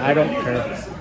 I don't care.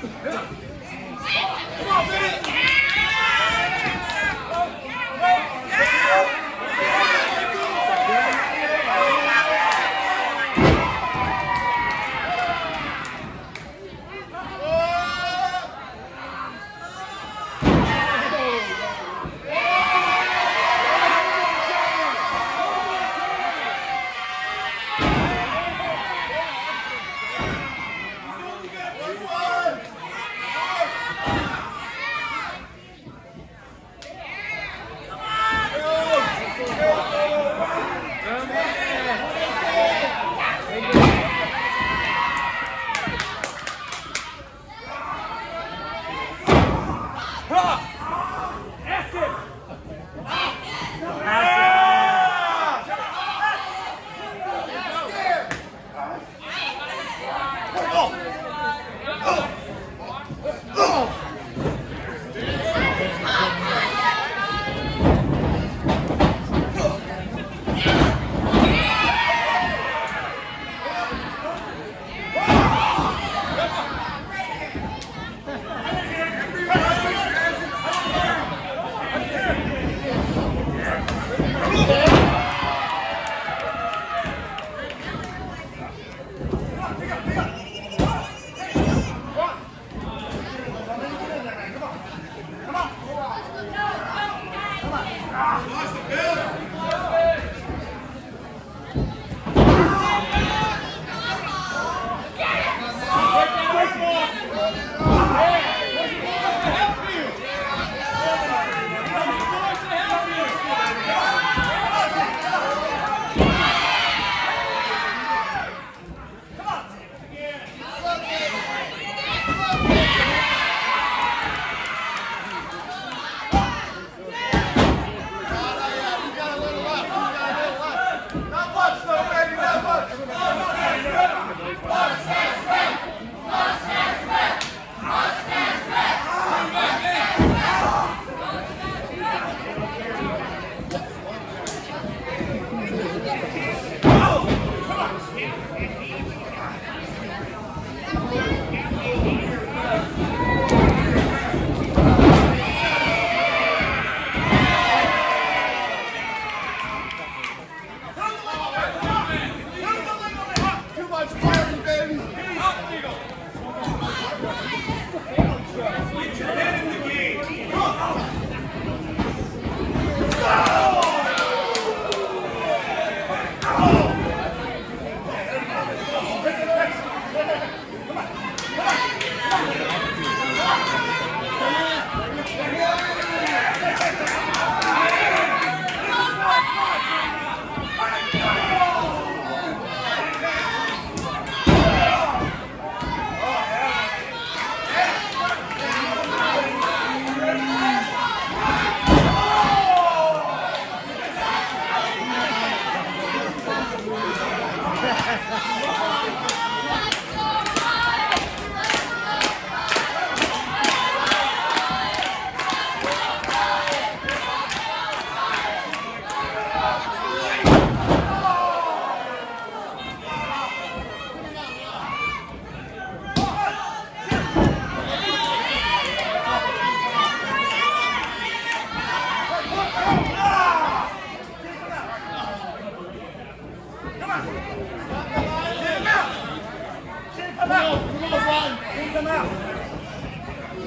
Come on, baby.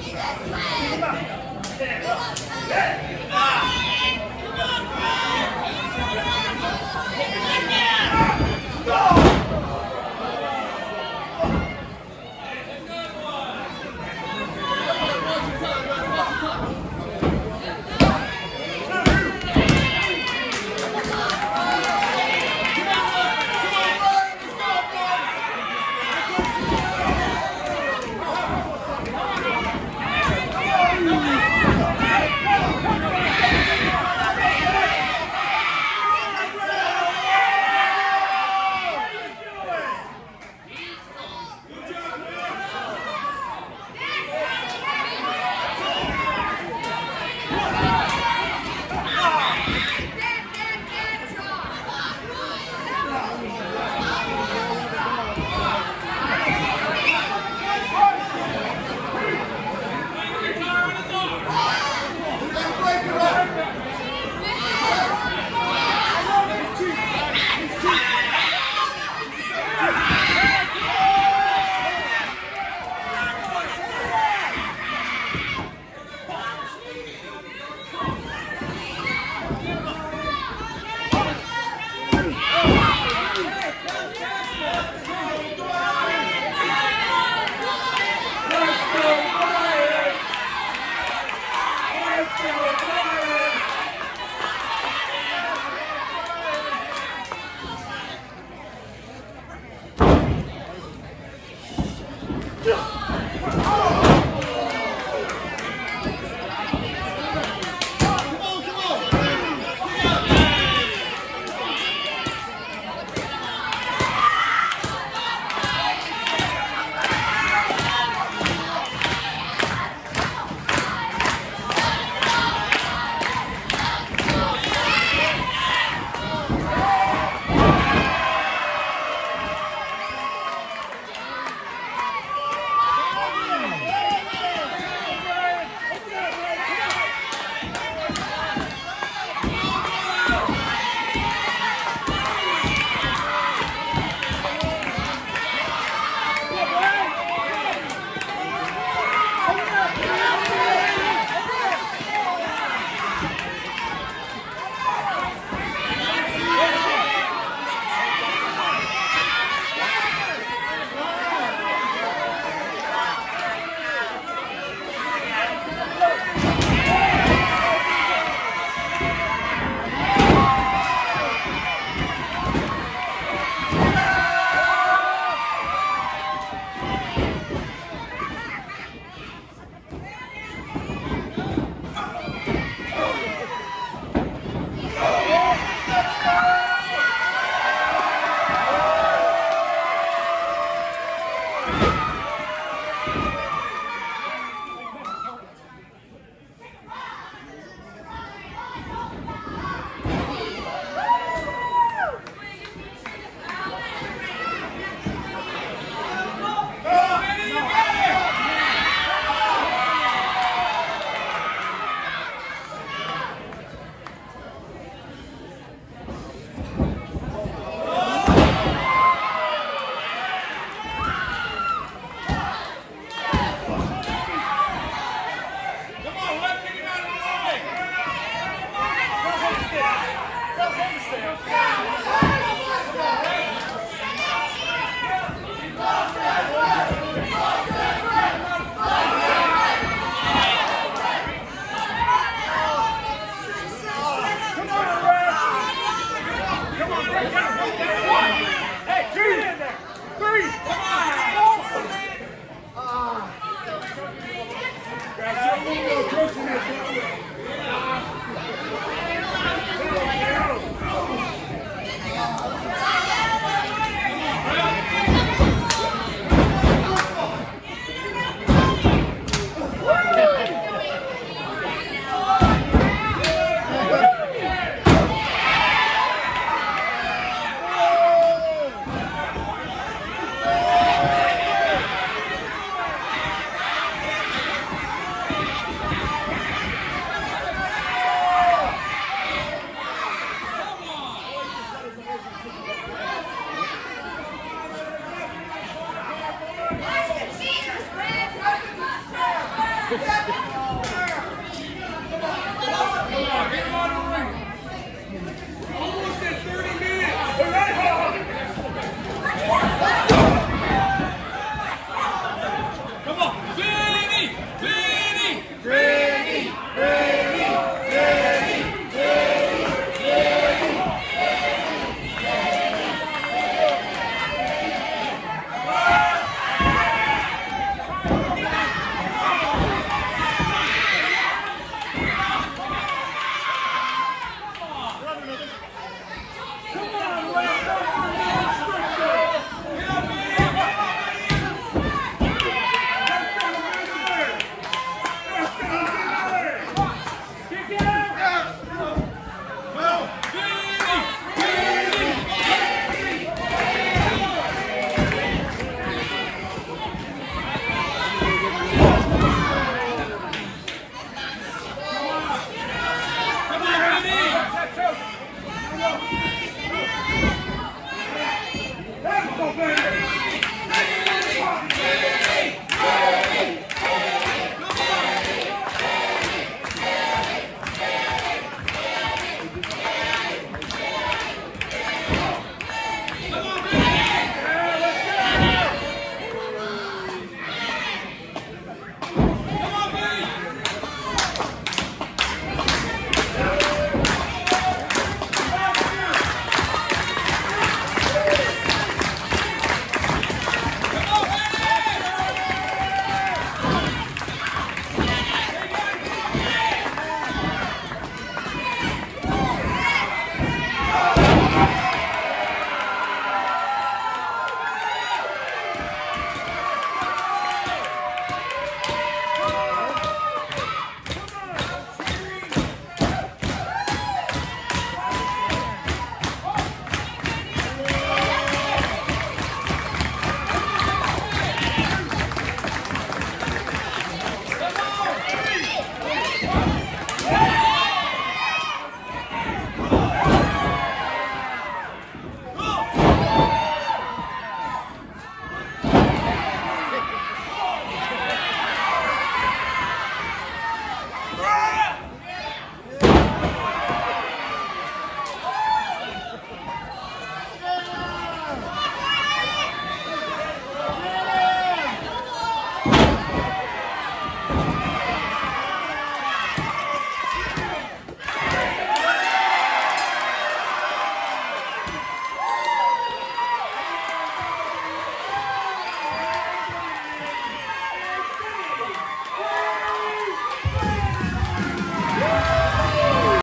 Come